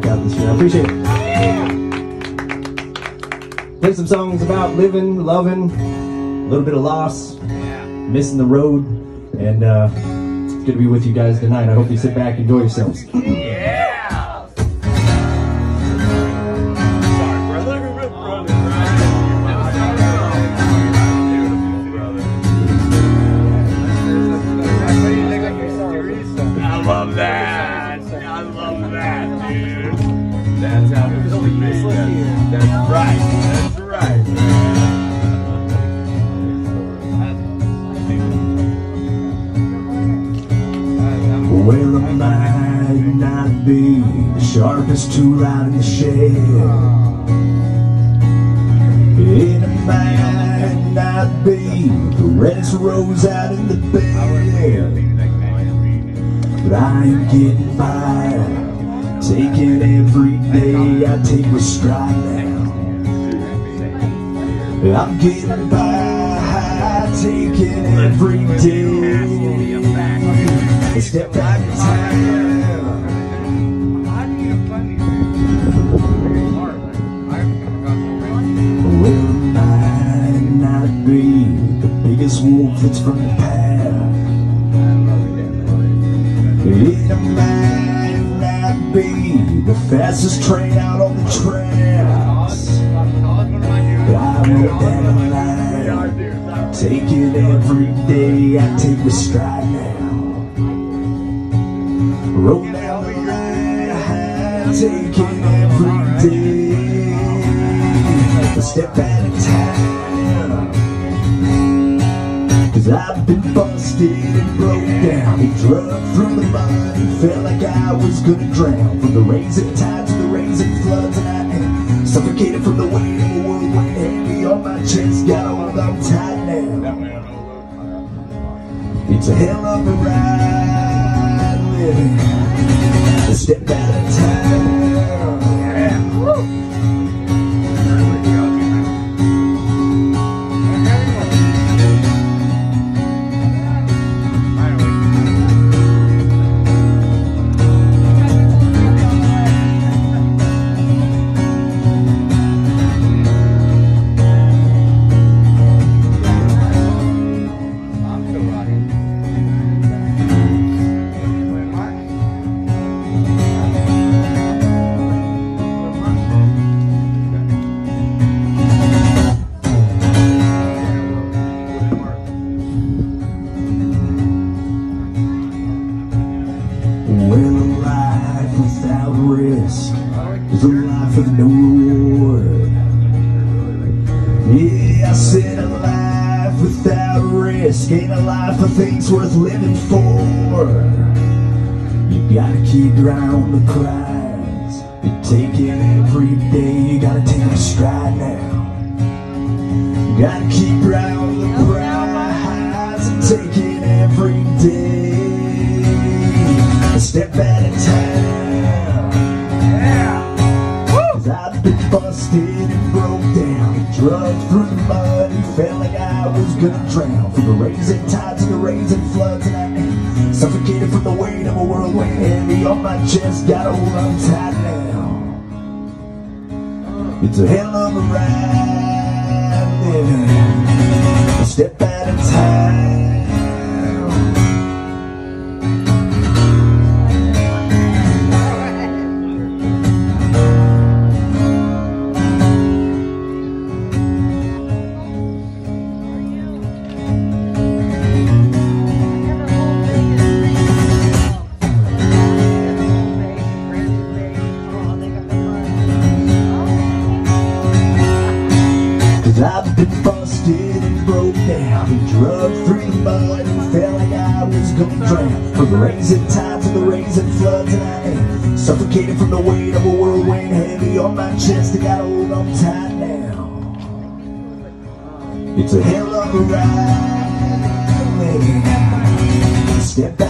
back out this year. I appreciate it. Play some songs about living, loving, a little bit of loss, missing the road, and uh, it's good to be with you guys tonight. I hope you sit back, and enjoy yourselves. Yeah! I love that. That's how it should be. That's right. That's right. Well, I might not be the sharpest tool out in the shed. And I might not be the reddest rose out in the bed. But I am getting by, taking every day I take a stride now. I'm getting by, taking every day. A step at a time. Well, I might not be the biggest wolf that's from the pack. It might be the fastest train out on the tracks. But I that a line. Take it every day, I take with stride now. Roll down the line, take it every day. A step at a time. I've been busted and broke down drugged through the mud and felt like I was gonna drown. From the raising tide to the raising floods And I am suffocated from the weight of a world weight heavy on my chest Got hold on tight now. It's a hell of a ride living. A step at a time a life with no reward. Yeah, I said a life without risk ain't a life for things worth living for. You gotta keep on the prize. You take it every day, you gotta take a stride now. You gotta keep on the prize and take it every day. A step at a time. Been busted and broke down drugged through the mud and felt like I was gonna drown. From the raising tides and the raising floods and I suffocated from the weight of a world weighing heavy on my chest. Gotta hold on tight now. It's a hell of a ride living a step at a time. Down the mud felt like I was gonna drown. From the raising tide to the raising I am suffocated from the weight of a world weighing heavy on my chest. I gotta hold on tight now. It's a hell of a ride, living step time.